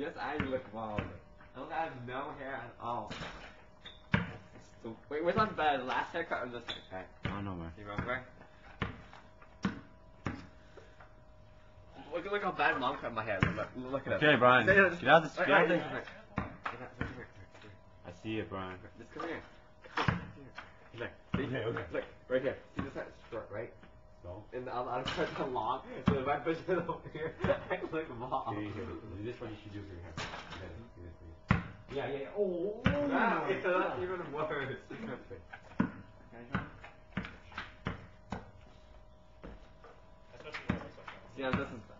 Yes, I look bald. I don't have no hair at all. So, wait, one's better, the last haircut or this haircut? I don't know, man. You remember? Look, look how bad mom cut my hair. Look, look at it. Okay, Brian. Get out of this. Wait, Get out of wait, this. wait, wait. Get out- come here, come here. I see it, Brian. Just come here. Come here. Look, see? Okay, okay. Look, right here. See this side is short, right? So. And the other side is long. So if I push it over here, I look mom. Here, here. This is what you should do for your hair. Okay, do this for you. Yeah, yeah. yeah. Oh. Wow, my ah, it's God. even worse. Especially when it's like that. Yeah, this is